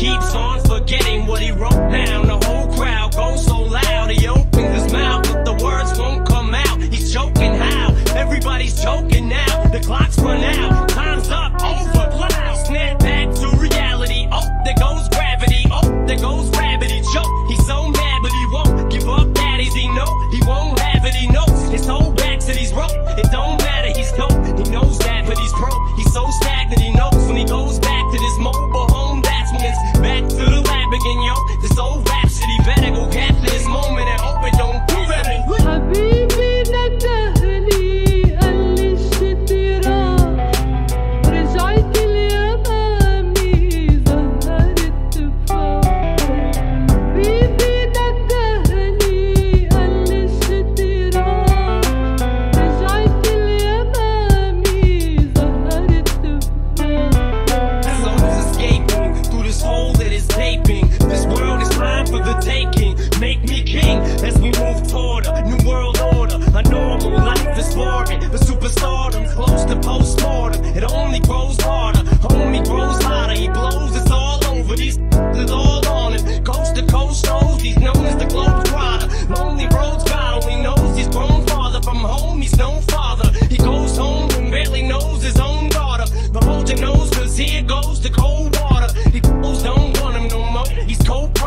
keeps on Here goes the cold water. These fools don't want him no more. He's cold.